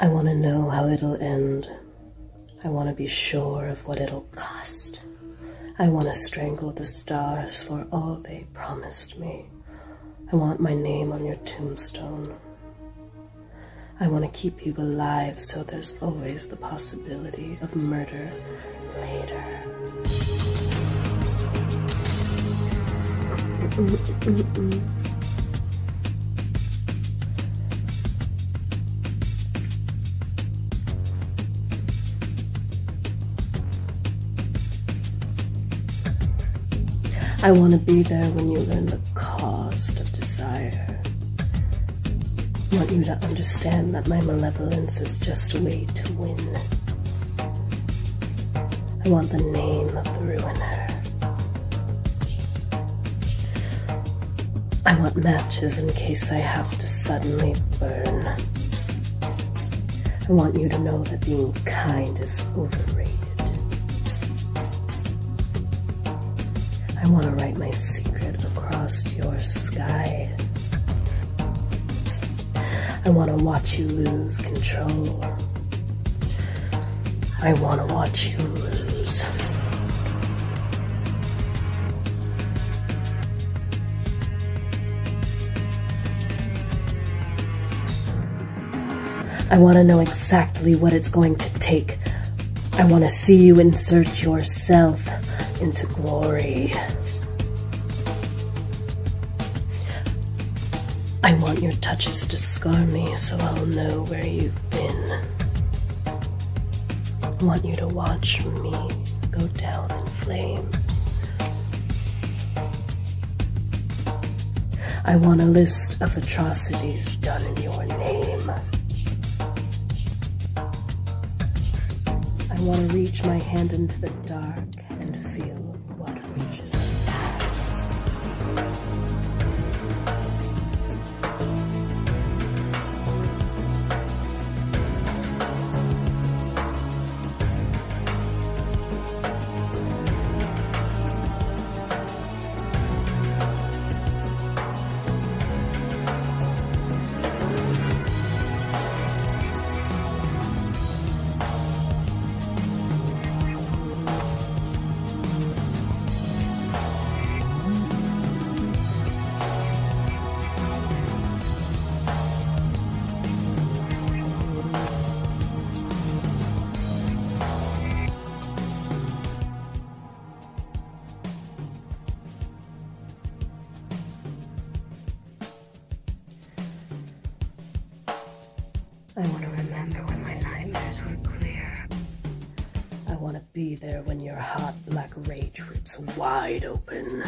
I want to know how it'll end. I want to be sure of what it'll cost. I want to strangle the stars for all they promised me. I want my name on your tombstone. I want to keep you alive so there's always the possibility of murder later. I want to be there when you learn the cost of desire. I want you to understand that my malevolence is just a way to win. I want the name of the ruiner. I want matches in case I have to suddenly burn. I want you to know that being kind is overrated. I want to write my secret across your sky. I want to watch you lose control. I want to watch you lose. I want to know exactly what it's going to take. I want to see you insert yourself into glory. I want your touches to scar me so I'll know where you've been. I want you to watch me go down in flames. I want a list of atrocities done in your want to reach my hand into the dark were clear. I want to be there when your hot black rage rips wide open.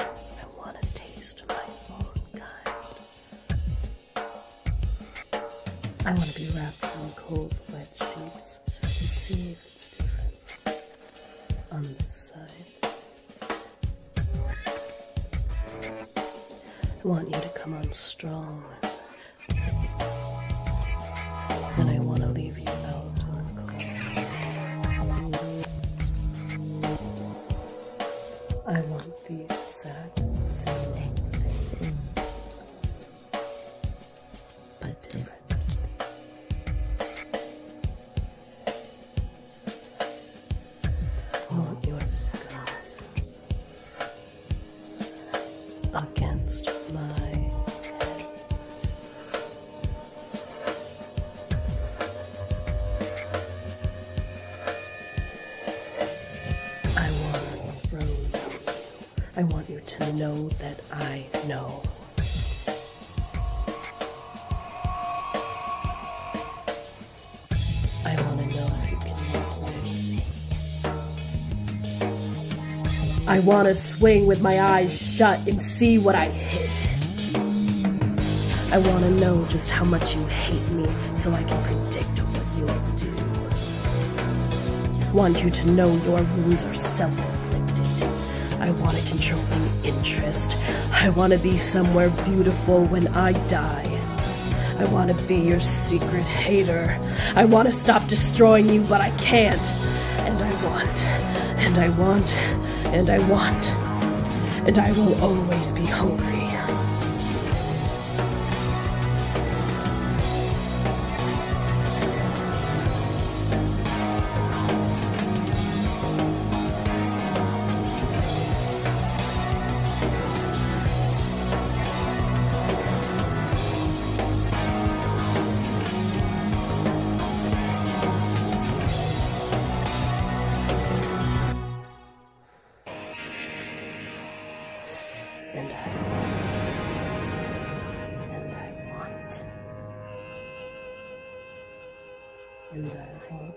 I want to taste my own kind. I want to be wrapped in cold, wet sheets to see if it's different on this side. I want you to come on strong. I want you to know that I know. I want to know if you can way. I want to swing with my eyes shut and see what I hit. I want to know just how much you hate me so I can predict what you'll do. Want you to know your wounds are self-inflicted. I want a controlling interest. I want to be somewhere beautiful when I die. I want to be your secret hater. I want to stop destroying you, but I can't. And I want, and I want, and I want, and I will always be hungry. 对的然